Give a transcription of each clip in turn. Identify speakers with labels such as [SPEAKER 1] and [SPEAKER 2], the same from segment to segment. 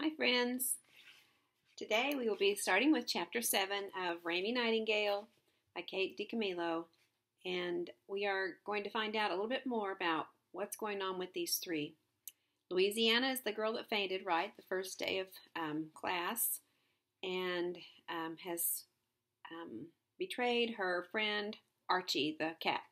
[SPEAKER 1] Hi, friends. Today we will be starting with Chapter 7 of Raymie Nightingale by Kate DiCamillo, and we are going to find out a little bit more about what's going on with these three. Louisiana is the girl that fainted, right, the first day of um, class, and um, has um, betrayed her friend Archie, the cat.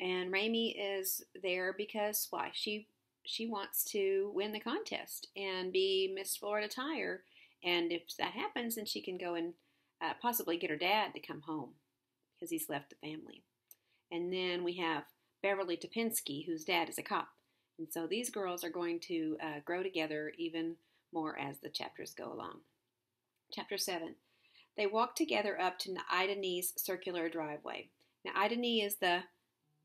[SPEAKER 1] And Raymie is there because why? She she wants to win the contest and be Miss Florida Tire. And if that happens, then she can go and uh, possibly get her dad to come home because he's left the family. And then we have Beverly Tapinski, whose dad is a cop. And so these girls are going to uh, grow together even more as the chapters go along. Chapter 7. They walk together up to Ida Nee's circular driveway. Now, Ida Nee is the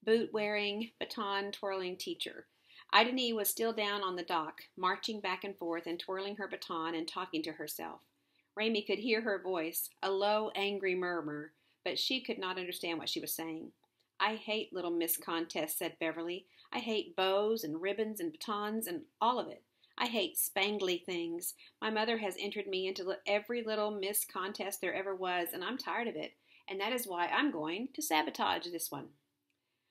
[SPEAKER 1] boot wearing, baton twirling teacher. Ida Nee was still down on the dock, marching back and forth and twirling her baton and talking to herself. Raymie could hear her voice, a low, angry murmur, but she could not understand what she was saying. I hate little Miss Contest, said Beverly. I hate bows and ribbons and batons and all of it. I hate spangly things. My mother has entered me into every little Miss Contest there ever was, and I'm tired of it, and that is why I'm going to sabotage this one.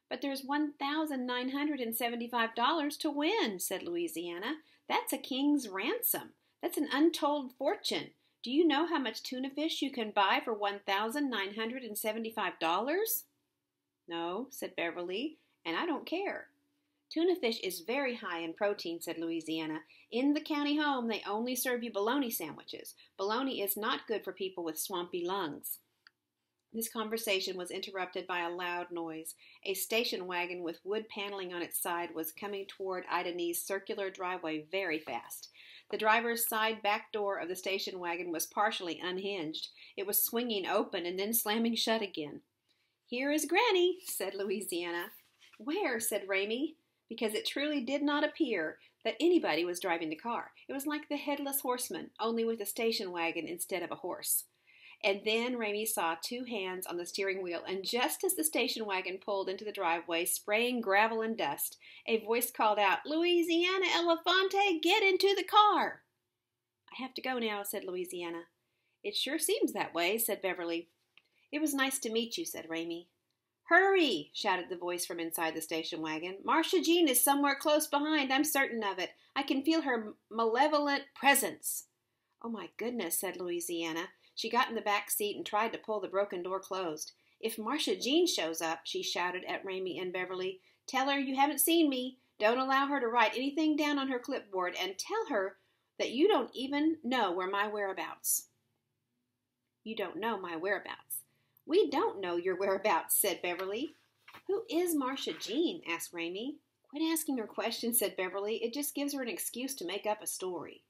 [SPEAKER 1] But there's $1,975 to win, said Louisiana. That's a king's ransom. That's an untold fortune. Do you know how much tuna fish you can buy for $1,975? No, said Beverly, and I don't care. Tuna fish is very high in protein, said Louisiana. In the county home, they only serve you bologna sandwiches. Bologna is not good for people with swampy lungs. This conversation was interrupted by a loud noise. A station wagon with wood paneling on its side was coming toward Ida Nee's circular driveway very fast. The driver's side back door of the station wagon was partially unhinged. It was swinging open and then slamming shut again. Here is Granny, said Louisiana. Where? said Raymie, because it truly did not appear that anybody was driving the car. It was like the headless horseman, only with a station wagon instead of a horse. And then Raymie saw two hands on the steering wheel, and just as the station wagon pulled into the driveway, spraying gravel and dust, a voice called out, Louisiana Elefante, get into the car! I have to go now, said Louisiana. It sure seems that way, said Beverly. It was nice to meet you, said Ramie. Hurry! shouted the voice from inside the station wagon. Marcia Jean is somewhere close behind, I'm certain of it. I can feel her malevolent presence. Oh, my goodness, said Louisiana. She got in the back seat and tried to pull the broken door closed. If Marcia Jean shows up, she shouted at Raymie and Beverly, tell her you haven't seen me. Don't allow her to write anything down on her clipboard, and tell her that you don't even know where my whereabouts. You don't know my whereabouts. We don't know your whereabouts, said Beverly. Who is Marcia Jean? asked Raymie. Quit asking her questions, said Beverly. It just gives her an excuse to make up a story.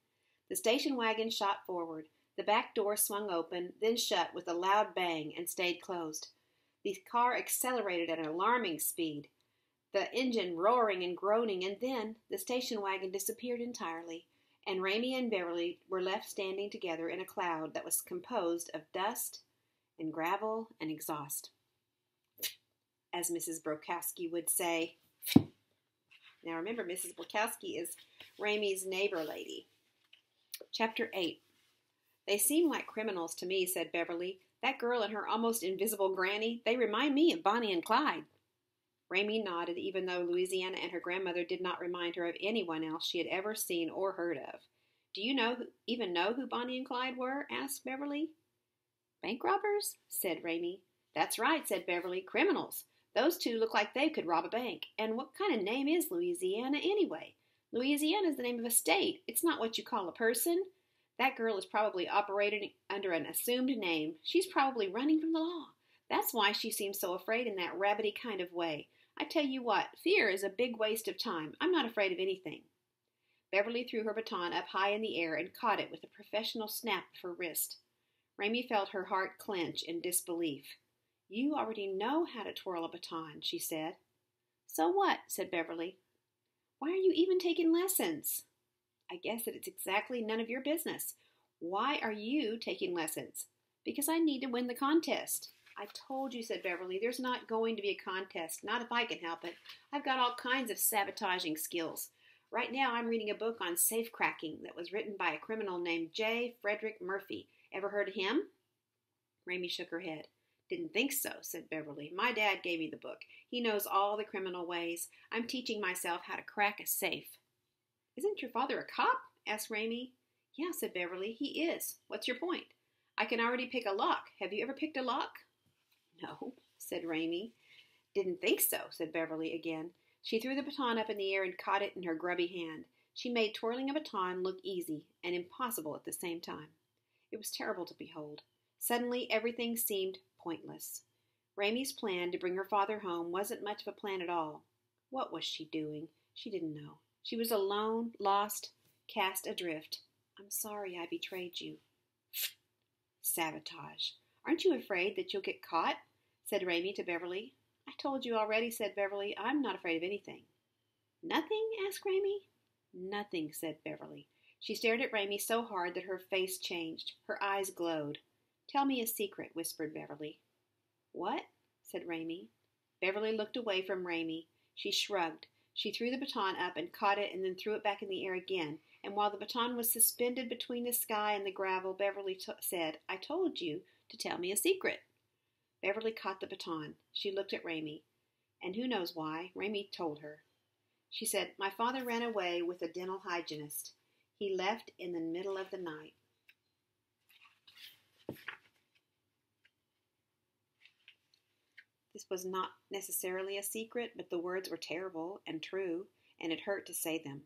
[SPEAKER 1] The station wagon shot forward. The back door swung open, then shut with a loud bang and stayed closed. The car accelerated at an alarming speed, the engine roaring and groaning, and then the station wagon disappeared entirely, and Raymie and Beverly were left standing together in a cloud that was composed of dust and gravel and exhaust. As Mrs. Borkowski would say. Now remember, Mrs. Borkowski is Raymie's neighbor lady. Chapter 8 they seem like criminals to me, said Beverly. That girl and her almost invisible granny, they remind me of Bonnie and Clyde. Raymie nodded, even though Louisiana and her grandmother did not remind her of anyone else she had ever seen or heard of. Do you know even know who Bonnie and Clyde were? asked Beverly. Bank robbers? said Raymie. That's right, said Beverly. Criminals. Those two look like they could rob a bank. And what kind of name is Louisiana anyway? Louisiana is the name of a state. It's not what you call a person. That girl is probably operating under an assumed name. She's probably running from the law. That's why she seems so afraid in that rabbity kind of way. I tell you what, fear is a big waste of time. I'm not afraid of anything. Beverly threw her baton up high in the air and caught it with a professional snap of her wrist. Raymie felt her heart clench in disbelief. You already know how to twirl a baton, she said. So what? said Beverly. Why are you even taking lessons? I guess that it's exactly none of your business. Why are you taking lessons? Because I need to win the contest. I told you, said Beverly, there's not going to be a contest. Not if I can help it. I've got all kinds of sabotaging skills. Right now, I'm reading a book on safe cracking that was written by a criminal named J. Frederick Murphy. Ever heard of him? Raymie shook her head. Didn't think so, said Beverly. My dad gave me the book. He knows all the criminal ways. I'm teaching myself how to crack a safe. Isn't your father a cop? asked Raymie. Yeah, said Beverly. He is. What's your point? I can already pick a lock. Have you ever picked a lock? No, said Raymie. Didn't think so, said Beverly again. She threw the baton up in the air and caught it in her grubby hand. She made twirling a baton look easy and impossible at the same time. It was terrible to behold. Suddenly, everything seemed pointless. Raymie's plan to bring her father home wasn't much of a plan at all. What was she doing? She didn't know. She was alone, lost, cast adrift. I'm sorry I betrayed you. Sabotage. Aren't you afraid that you'll get caught? said Raymie to Beverly. I told you already, said Beverly. I'm not afraid of anything. Nothing? asked Raymie. Nothing, said Beverly. She stared at Raymie so hard that her face changed. Her eyes glowed. Tell me a secret, whispered Beverly. What? said Raymie. Beverly looked away from Raymie. She shrugged. She threw the baton up and caught it and then threw it back in the air again. And while the baton was suspended between the sky and the gravel, Beverly t- said, I told you to tell me a secret. Beverly caught the baton. She looked at Raymie. And who knows why, Raymie told her. She said, My father ran away with a dental hygienist. He left in the middle of the night. This was not necessarily a secret, but the words were terrible and true, and it hurt to say them.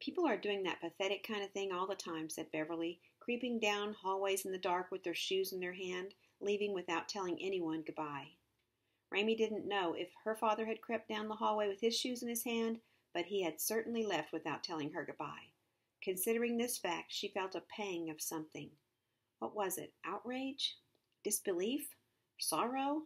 [SPEAKER 1] People are doing that pathetic kind of thing all the time, said Beverly, creeping down hallways in the dark with their shoes in their hand, leaving without telling anyone goodbye. Raymie didn't know if her father had crept down the hallway with his shoes in his hand, but he had certainly left without telling her goodbye. Considering this fact, she felt a pang of something. What was it? Outrage? Disbelief? Sorrow?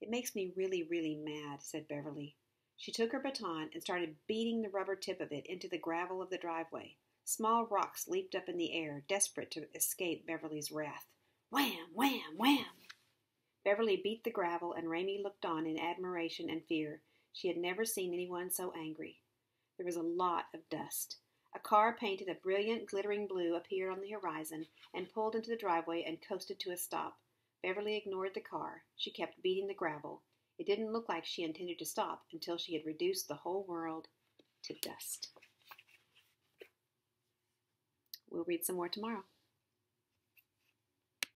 [SPEAKER 1] It makes me really, really mad, said Beverly. She took her baton and started beating the rubber tip of it into the gravel of the driveway. Small rocks leaped up in the air, desperate to escape Beverly's wrath. Wham! Wham! Wham! Beverly beat the gravel, and Raymie looked on in admiration and fear. She had never seen anyone so angry. There was a lot of dust. A car painted a brilliant, glittering blue appeared on the horizon and pulled into the driveway and coasted to a stop. Beverly ignored the car. She kept beating the gravel. It didn't look like she intended to stop until she had reduced the whole world to dust. We'll read some more tomorrow.